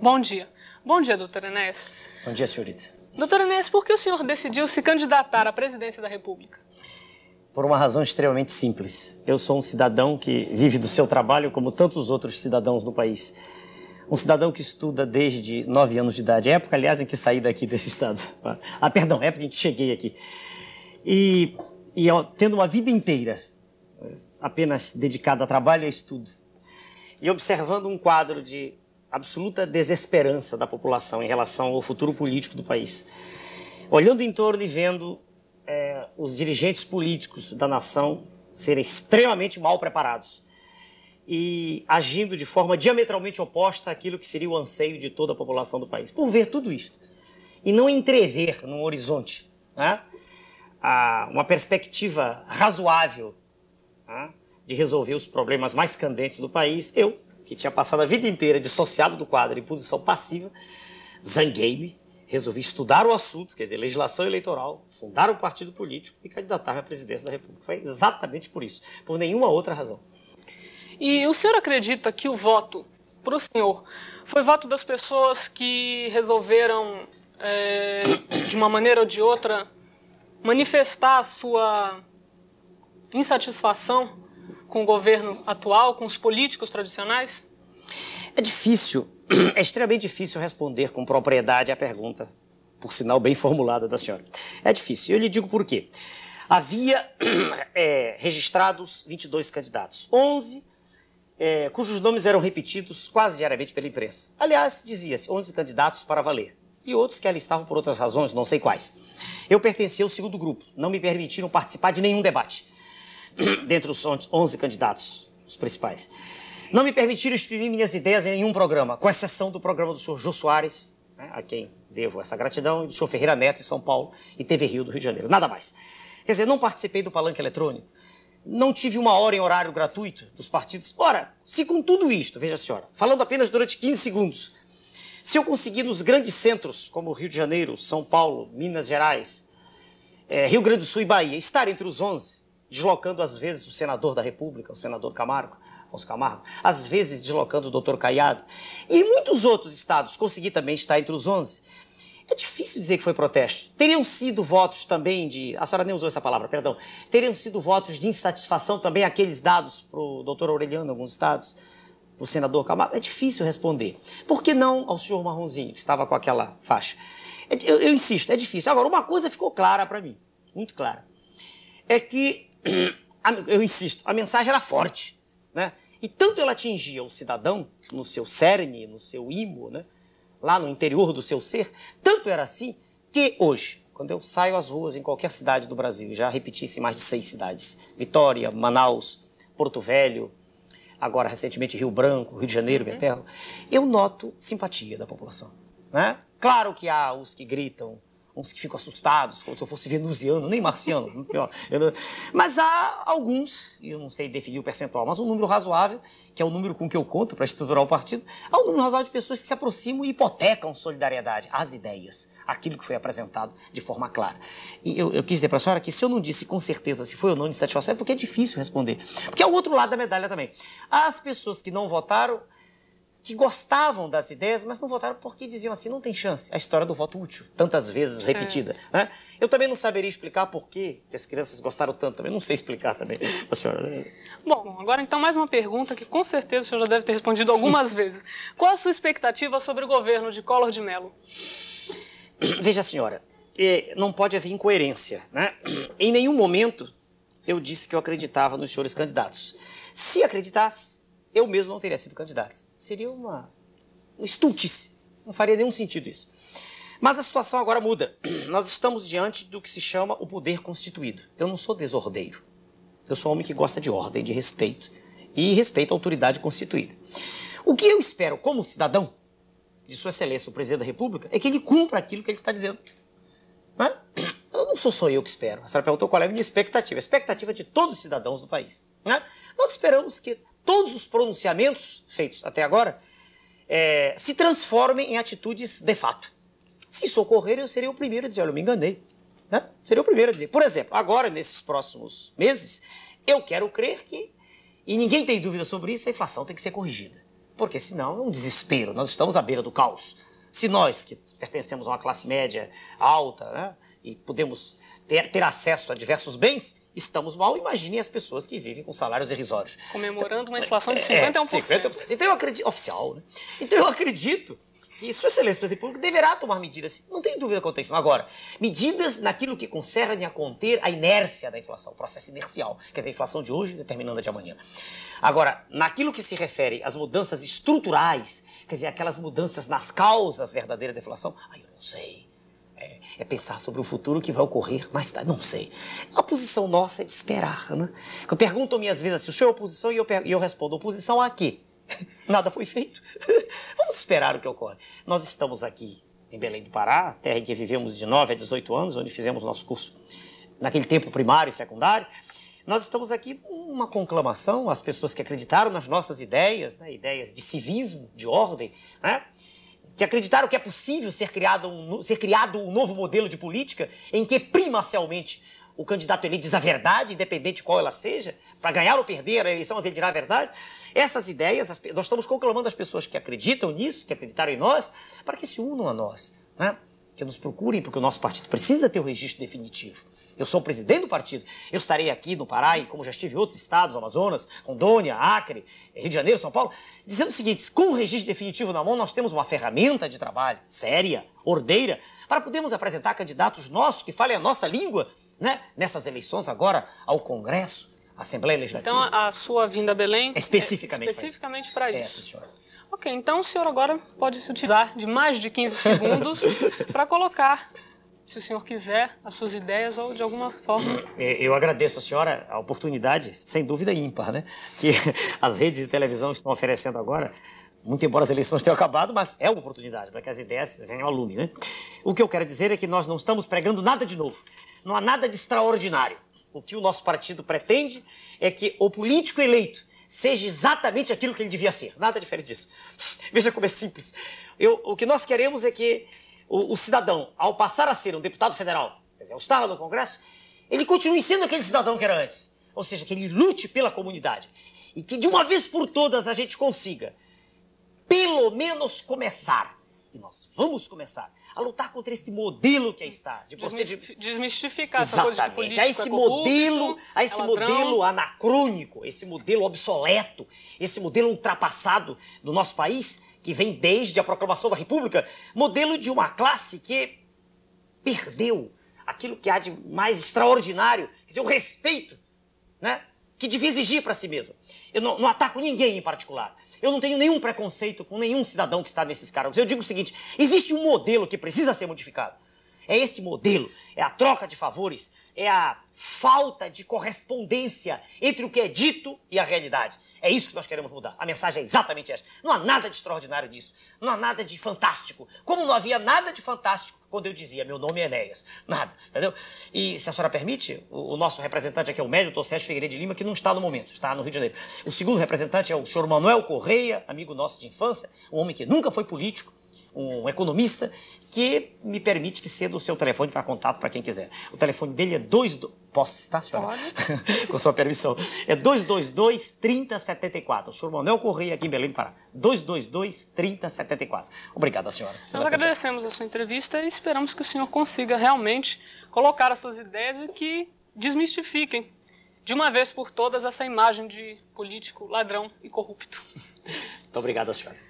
Bom dia. Bom dia, doutor Enéas. Bom dia, senhorita. Doutor Enéas, por que o senhor decidiu se candidatar à presidência da República? Por uma razão extremamente simples. Eu sou um cidadão que vive do seu trabalho como tantos outros cidadãos do país. Um cidadão que estuda desde nove anos de idade. Época, aliás, em que saí daqui desse estado. Ah, perdão, época em que cheguei aqui. E, e tendo uma vida inteira apenas dedicada a trabalho e a estudo. E observando um quadro de absoluta desesperança da população em relação ao futuro político do país. Olhando em torno e vendo é, os dirigentes políticos da nação serem extremamente mal preparados e agindo de forma diametralmente oposta àquilo que seria o anseio de toda a população do país. Por ver tudo isto e não entrever num horizonte né, uma perspectiva razoável né, de resolver os problemas mais candentes do país, eu, que tinha passado a vida inteira dissociado do quadro em posição passiva, zanguei-me resolvi estudar o assunto, quer dizer, legislação eleitoral, fundar um partido político e candidatar-me à presidência da República. Foi exatamente por isso, por nenhuma outra razão. E o senhor acredita que o voto para o senhor foi voto das pessoas que resolveram, é, de uma maneira ou de outra, manifestar a sua insatisfação com o governo atual, com os políticos tradicionais? É difícil é extremamente difícil responder com propriedade à pergunta, por sinal bem formulada da senhora. É difícil. Eu lhe digo por quê. Havia é, registrados 22 candidatos, 11 é, cujos nomes eram repetidos quase diariamente pela imprensa. Aliás, dizia-se 11 candidatos para valer, e outros que ali estavam por outras razões, não sei quais. Eu pertencia ao segundo grupo, não me permitiram participar de nenhum debate dentre os 11 candidatos, os principais. Não me permitiram exprimir minhas ideias em nenhum programa, com exceção do programa do senhor Jô Soares, né, a quem devo essa gratidão, e do senhor Ferreira Neto, em São Paulo, e TV Rio do Rio de Janeiro. Nada mais. Quer dizer, não participei do palanque eletrônico, não tive uma hora em horário gratuito dos partidos. Ora, se com tudo isto, veja a senhora, falando apenas durante 15 segundos, se eu conseguir nos grandes centros, como Rio de Janeiro, São Paulo, Minas Gerais, é, Rio Grande do Sul e Bahia, estar entre os 11, deslocando às vezes o senador da República, o senador Camargo, Afonso Camargo, às vezes deslocando o doutor Caiado, e muitos outros estados consegui também estar entre os 11. É difícil dizer que foi protesto. Teriam sido votos também de. A senhora nem usou essa palavra, perdão. Teriam sido votos de insatisfação também aqueles dados para o doutor Aureliano alguns estados, para o senador Camargo? É difícil responder. Por que não ao senhor Marronzinho, que estava com aquela faixa? É, eu, eu insisto, é difícil. Agora, uma coisa ficou clara para mim, muito clara. É que, eu insisto, a mensagem era forte. Né? E tanto ela atingia o cidadão, no seu cerne, no seu imo, né? lá no interior do seu ser, tanto era assim que hoje, quando eu saio às ruas em qualquer cidade do Brasil, já repetisse mais de seis cidades, Vitória, Manaus, Porto Velho, agora recentemente Rio Branco, Rio de Janeiro, uhum. minha terra, eu noto simpatia da população. Né? Claro que há os que gritam, uns que ficam assustados, como se eu fosse venusiano, nem marciano. Pior. Mas há alguns, e eu não sei definir o percentual, mas um número razoável, que é o número com que eu conto para estruturar o partido, há um número razoável de pessoas que se aproximam e hipotecam solidariedade às ideias, aquilo que foi apresentado de forma clara. E eu, eu quis dizer para a senhora que se eu não disse com certeza se foi ou não de satisfação, é porque é difícil responder. Porque é o outro lado da medalha também. As pessoas que não votaram que gostavam das ideias, mas não votaram porque diziam assim, não tem chance. A história do voto útil, tantas vezes repetida. Né? Eu também não saberia explicar por que as crianças gostaram tanto também. Não sei explicar também, a senhora. Né? Bom, agora então mais uma pergunta que com certeza o senhor já deve ter respondido algumas vezes. Qual a sua expectativa sobre o governo de Collor de Mello? Veja, senhora, é, não pode haver incoerência. Né? Em nenhum momento eu disse que eu acreditava nos senhores candidatos. Se acreditasse, eu mesmo não teria sido candidato. Seria uma, uma estultice. Não faria nenhum sentido isso. Mas a situação agora muda. Nós estamos diante do que se chama o poder constituído. Eu não sou desordeiro. Eu sou um homem que gosta de ordem, de respeito. E respeito à autoridade constituída. O que eu espero como cidadão de Sua Excelência, o Presidente da República, é que ele cumpra aquilo que ele está dizendo. Não é? Eu não sou só eu que espero. A senhora perguntou qual é a minha expectativa. A expectativa de todos os cidadãos do país. É? Nós esperamos que todos os pronunciamentos feitos até agora é, se transformem em atitudes de fato. Se isso ocorrer, eu seria o primeiro a dizer, olha, eu me enganei. Né? Seria o primeiro a dizer. Por exemplo, agora, nesses próximos meses, eu quero crer que, e ninguém tem dúvida sobre isso, a inflação tem que ser corrigida. Porque senão é um desespero, nós estamos à beira do caos. Se nós, que pertencemos a uma classe média alta, né, e podemos ter, ter acesso a diversos bens, estamos mal. Imaginem as pessoas que vivem com salários irrisórios. Comemorando uma inflação de 51%. É, 50%. Então eu acredito, oficial, né? Então eu acredito que Sua Excelência, presidente público, deverá tomar medidas, não tenho dúvida quanto a isso. Agora, medidas naquilo que concerne a conter a inércia da inflação, o processo inercial, quer dizer, a inflação de hoje determinando a de amanhã. Agora, naquilo que se refere às mudanças estruturais, quer dizer, aquelas mudanças nas causas verdadeiras da inflação, aí eu não sei. É, pensar sobre o futuro que vai ocorrer mais tarde, não sei. A posição nossa é de esperar, né? Eu pergunto minhas vezes assim, o senhor é oposição? E eu, e eu respondo, oposição a quê? Nada foi feito. Vamos esperar o que ocorre. Nós estamos aqui em Belém do Pará, terra em que vivemos de 9 a 18 anos, onde fizemos nosso curso naquele tempo primário e secundário. Nós estamos aqui uma conclamação às pessoas que acreditaram nas nossas ideias, né, ideias de civismo, de ordem, né, que acreditaram que é possível ser criado, um, ser criado um novo modelo de política em que primacialmente o candidato ele diz a verdade, independente de qual ela seja, para ganhar ou perder a eleição, ele dirá a verdade. Essas ideias, nós estamos conclamando as pessoas que acreditam nisso, que acreditaram em nós, para que se unam a nós, né? que nos procurem, porque o nosso partido precisa ter o registro definitivo. Eu sou o presidente do partido. Eu estarei aqui no Pará, e como já estive em outros estados, Amazonas, Rondônia, Acre, Rio de Janeiro, São Paulo, dizendo o seguinte: com o registro definitivo na mão, nós temos uma ferramenta de trabalho séria, ordeira, para podermos apresentar candidatos nossos que falem a nossa língua né? nessas eleições agora ao Congresso, Assembleia Legislativa. Então, a sua vinda a Belém... É especificamente, é especificamente para isso. É, sim, senhora. Ok, então o senhor agora pode se utilizar de mais de 15 segundos para colocar, se o senhor quiser, as suas ideias ou de alguma forma. É, eu agradeço a senhora a oportunidade, sem dúvida ímpar, né? Que as redes de televisão estão oferecendo agora. Muito embora as eleições tenham acabado, mas é uma oportunidade para que as ideias venham ao lume, né? O que eu quero dizer é que nós não estamos pregando nada de novo. Não há nada de extraordinário. O que o nosso partido pretende é que o político eleito seja exatamente aquilo que ele devia ser. Nada diferente disso. Veja como é simples. Eu, o que nós queremos é que o, o, cidadão, ao passar a ser um deputado federal, quer dizer, ao estar no Congresso, ele continue sendo aquele cidadão que era antes. Ou seja, que ele lute pela comunidade. E que de uma vez por todas a gente consiga, pelo menos, começar. E nós vamos começar a lutar contra esse modelo que aí está. De você de... Desmistificar essa Exatamente. coisa de político, a esse é modelo, a esse é modelo anacrônico, esse modelo obsoleto, esse modelo ultrapassado do nosso país, que vem desde a proclamação da República, modelo de uma classe que perdeu aquilo que há de mais extraordinário, dizer, o respeito, né? Que devia exigir para si mesmo. Eu não, não ataco ninguém em particular. Eu não tenho nenhum preconceito com nenhum cidadão que está nesses cargos. Eu digo o seguinte: existe um modelo que precisa ser modificado. É este modelo, é a troca de favores, é a falta de correspondência entre o que é dito e a realidade. É isso que nós queremos mudar. A mensagem é exatamente essa. Não há nada de extraordinário nisso. Não há nada de fantástico. Como não havia nada de fantástico quando eu dizia meu nome é Enéas. Nada, entendeu? E se a senhora permite, o, o nosso representante aqui é o médio Sérgio Figueiredo de Lima, que não está no momento, está no Rio de Janeiro. O segundo representante é o senhor Manuel Correia, amigo nosso de infância, um homem que nunca foi político, um economista que me permite que ceda o seu telefone para contato para quem quiser. O telefone dele é 22... Posso citar, senhora? Pode. Com sua permissão. É 222-3074. O senhor Manuel Correia, aqui em Belém do Pará. 222-3074. Obrigado, senhora. Nós agradecemos a sua entrevista e esperamos que o senhor consiga realmente colocar as suas ideias e que desmistifiquem de uma vez por todas essa imagem de político ladrão e corrupto. Muito obrigado, senhora.